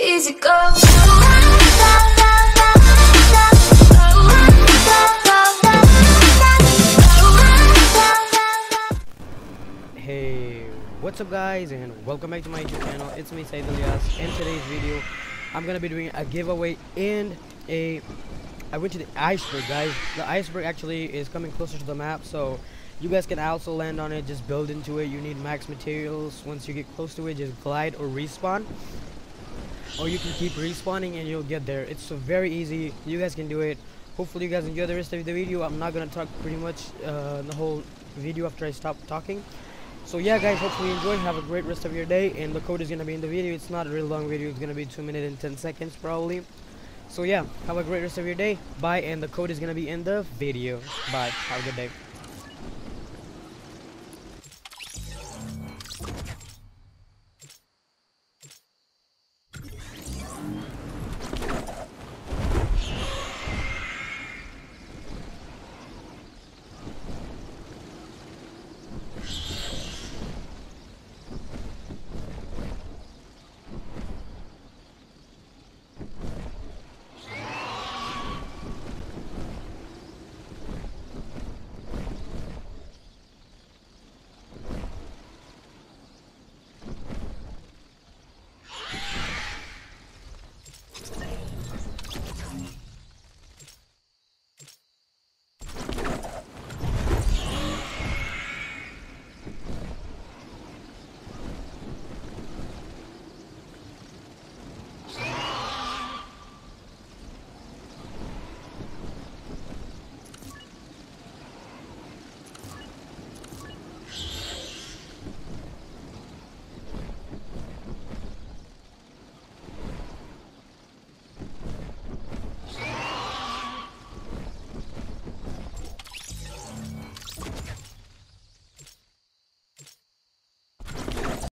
easy go. Hey, what's up guys and welcome back to my YouTube channel. It's me Said Elyas. In today's video, I'm gonna be doing a giveaway and a I went to the iceberg guys. The iceberg actually is coming closer to the map so you guys can also land on it, just build into it. You need max materials. Once you get close to it, just glide or respawn. Or you can keep respawning and you'll get there. It's so very easy. You guys can do it. Hopefully you guys enjoy the rest of the video. I'm not gonna talk pretty much uh, the whole video after I stop talking. So yeah guys, hopefully you enjoy. Have a great rest of your day and the code is gonna be in the video. It's not a real long video, it's gonna be two minutes and ten seconds probably. So yeah, have a great rest of your day. Bye and the code is gonna be in the video. Bye. Have a good day.